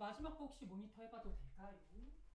저 마지막 거 혹시 모니터 해봐도 될까요?